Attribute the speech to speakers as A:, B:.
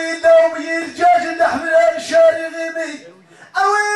A: اوي دوي الدجاج نحمل الشاري غيبي. اوي